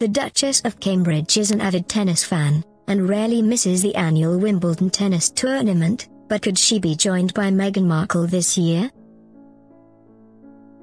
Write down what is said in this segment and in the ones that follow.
The Duchess of Cambridge is an avid tennis fan, and rarely misses the annual Wimbledon tennis tournament, but could she be joined by Meghan Markle this year?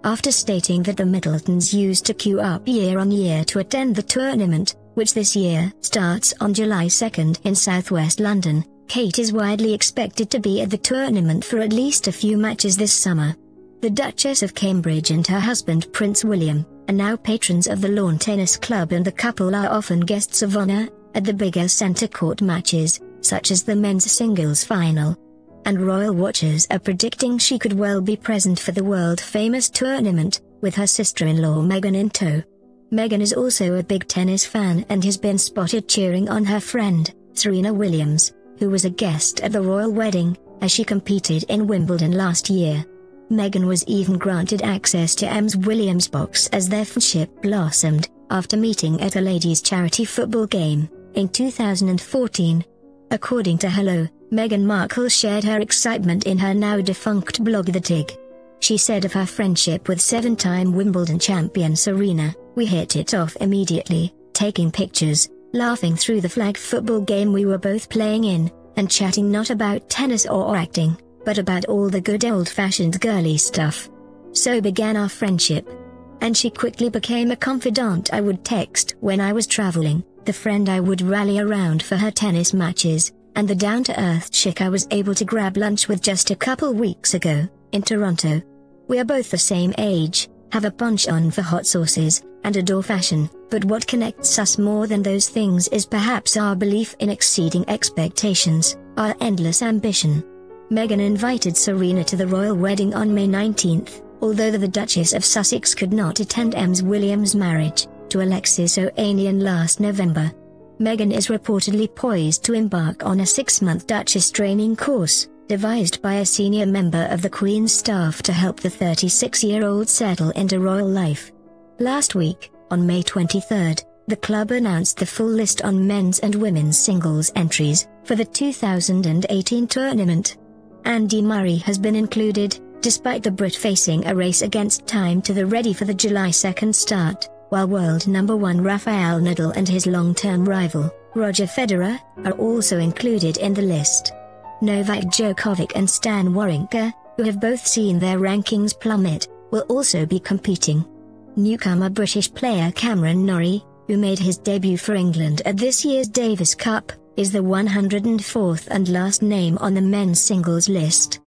After stating that the Middletons used to queue up year on year to attend the tournament, which this year starts on July 2 in southwest London, Kate is widely expected to be at the tournament for at least a few matches this summer. The Duchess of Cambridge and her husband Prince William are now patrons of the Lawn Tennis Club and the couple are often guests of honor at the bigger centre court matches, such as the men's singles final. And royal watchers are predicting she could well be present for the world-famous tournament, with her sister-in-law Meghan in tow. Meghan is also a big tennis fan and has been spotted cheering on her friend, Serena Williams, who was a guest at the royal wedding, as she competed in Wimbledon last year. Meghan was even granted access to Ems Williams' box as their friendship blossomed, after meeting at a ladies' charity football game, in 2014. According to Hello, Meghan Markle shared her excitement in her now defunct blog The Tig. She said of her friendship with seven-time Wimbledon champion Serena, we hit it off immediately, taking pictures, laughing through the flag football game we were both playing in, and chatting not about tennis or acting, but about all the good old-fashioned girly stuff. So began our friendship. And she quickly became a confidant I would text when I was traveling, the friend I would rally around for her tennis matches, and the down-to-earth chick I was able to grab lunch with just a couple weeks ago, in Toronto. We are both the same age, have a penchant for hot sauces, and adore fashion, but what connects us more than those things is perhaps our belief in exceeding expectations, our endless ambition. Meghan invited Serena to the royal wedding on May 19, although the Duchess of Sussex could not attend Ems Williams' marriage, to Alexis Ohanian last November. Meghan is reportedly poised to embark on a six-month Duchess training course, devised by a senior member of the Queen's staff to help the 36-year-old settle into royal life. Last week, on May 23, the club announced the full list on men's and women's singles entries for the 2018 tournament. Andy Murray has been included, despite the Brit facing a race against time to the ready for the July 2 start, while world number one Rafael Nadal and his long-term rival, Roger Federer, are also included in the list. Novak Djokovic and Stan Wawrinka, who have both seen their rankings plummet, will also be competing. Newcomer British player Cameron Norrie, who made his debut for England at this year's Davis Cup, is the 104th and last name on the men's singles list.